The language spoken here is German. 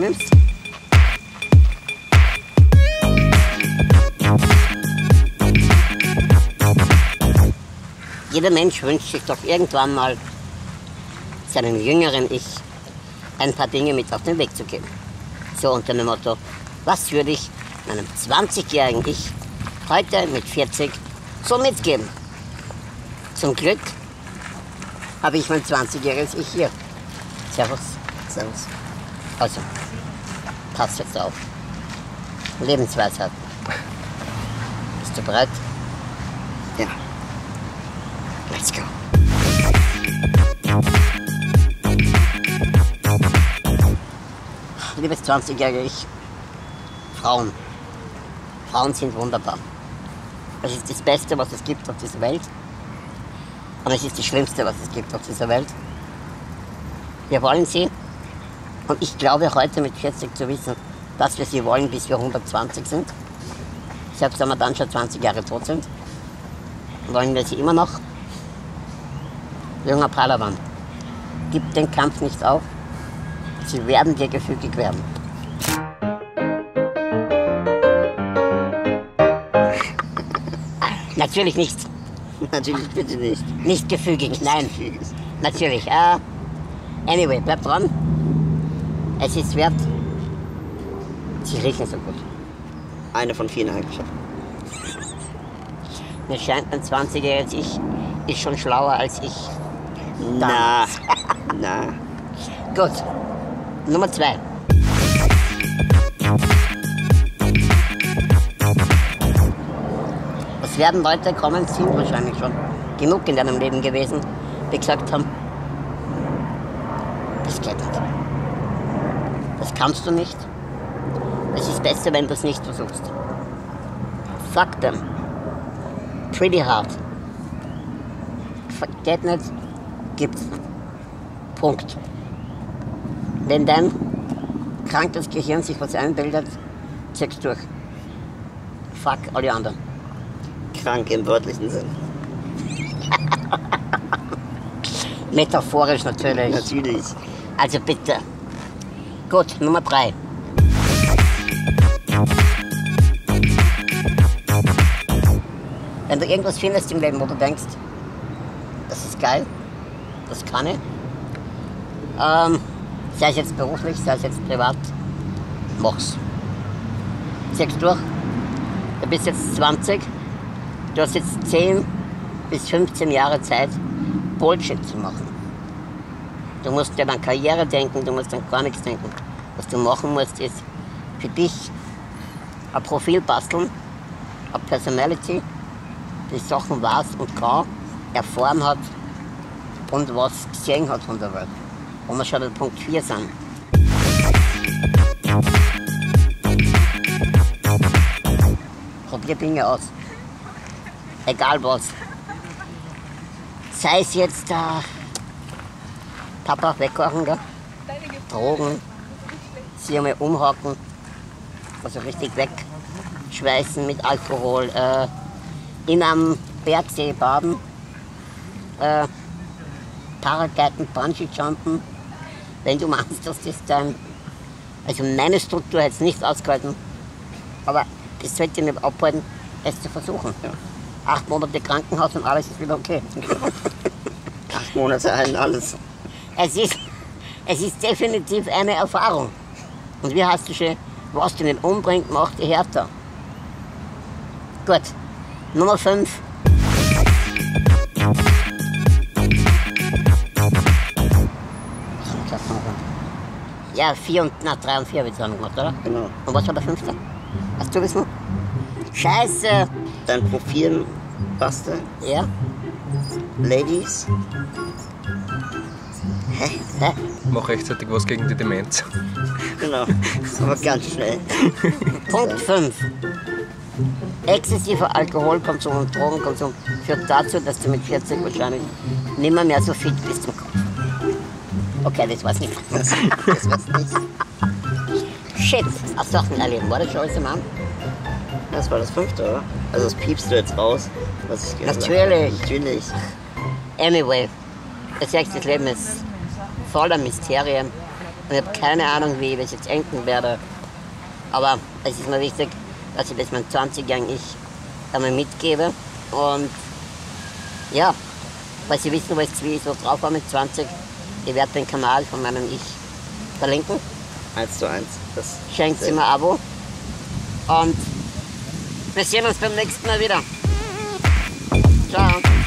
nimmst. Jeder Mensch wünscht sich doch irgendwann mal seinem jüngeren Ich ein paar Dinge mit auf den Weg zu geben. So unter dem Motto, was würde ich meinem 20-jährigen Ich heute mit 40 so mitgeben? Zum Glück habe ich mein 20-jähriges Ich hier. Servus. Servus. Also, pass jetzt auf. Lebensweisheit. Bist du bereit? Ja. Let's go. Liebes 20-jährige Ich, Frauen. Frauen sind wunderbar. Es ist das Beste, was es gibt auf dieser Welt. Und es ist das Schlimmste, was es gibt auf dieser Welt. Wir wollen sie. Und ich glaube heute mit 40 zu wissen, dass wir sie wollen, bis wir 120 sind. Selbst wenn wir dann schon 20 Jahre tot sind, wollen wir sie immer noch. Junger Padawan, gib den Kampf nicht auf. Sie werden dir gefügig werden. Natürlich nicht. Natürlich bitte nicht. Nicht gefügig, nein. Natürlich. Äh, anyway, bleib dran. Es ist wert. Sie riechen so gut. Eine von vielen Eigenschaften. Mir scheint ein 20-jähriges Ich ist schon schlauer als ich. Na. Na. Gut. Nummer zwei. Es werden Leute kommen, sind wahrscheinlich schon genug in deinem Leben gewesen, die gesagt haben, das geht nicht. Das kannst du nicht. Es ist besser, wenn du es nicht versuchst. Fuck them. Pretty hard. Geht nicht, gibt's. Punkt. Wenn dein krankes Gehirn sich was einbildet, zieh's durch. Fuck alle anderen. Krank im wörtlichen Sinn. Metaphorisch natürlich. Natürlich. Also bitte. Gut, Nummer drei. Wenn du irgendwas findest im Leben, wo du denkst, das ist geil, das kann ich, ähm, sei es jetzt beruflich, sei es jetzt privat, mach's. Zieh's durch. Du bist jetzt 20, du hast jetzt 10 bis 15 Jahre Zeit, Bullshit zu machen. Du musst ja an Karriere denken, du musst an gar nichts denken. Was du machen musst, ist für dich ein Profil basteln, eine Personality, die Sachen weiß und kann, erfahren hat und was gesehen hat von der Welt. Wo wir schon bei Punkt 4 sind. Probier Dinge aus. Egal was. Sei es jetzt äh, Papa wegkochen, gell? Drogen, sie einmal umhaken, also richtig wegschweißen mit Alkohol, äh, in einem Bergsee baden, äh, Paragliden, Bungee-Jumpen, wenn du meinst, dass das dann, also meine Struktur hätte es nicht ausgehalten, aber das sollte nicht abhalten, es zu versuchen. Acht Monate Krankenhaus und alles ist wieder okay. Acht Monate ein, alles. Es ist, es ist definitiv eine Erfahrung. Und wie hast du schon, was du nicht umbringt, macht die härter. Gut, Nummer 5. Ja, 4 und, na, 3 und 4 habe ich zusammen gemacht, oder? Genau. Und was war der fünfte? Hast du wissen? Scheiße! Dein Profil basteln. Ja? Ladies. Hä? Hä? Mach rechtzeitig was gegen die Demenz. Genau. Aber ganz schnell. Punkt 5. Exzessiver Alkoholkonsum und Drogenkonsum führt dazu, dass du mit 40 wahrscheinlich nimmer mehr so fit bist im Kopf. Okay, das war's nicht. Das, das war's nicht. Shit, hast du auch? War das schon alles im Mann? Das war das fünfte, oder? Also das piepst du jetzt raus. Was ich gesagt habe. Natürlich. Natürlich. Anyway, das sechste Leben ist voller Mysterien, Und ich habe keine Ahnung, wie ich es jetzt enden werde. Aber es ist mir wichtig, dass ich das meinem 20-jährigen Ich einmal mitgebe. Und ja, falls Sie wissen, was wie ich so drauf war mit 20, ich werde den Kanal von meinem Ich verlinken. Eins zu eins. Das Schenkt Sie mir ein Abo. Und wir sehen uns beim nächsten Mal wieder. Ciao.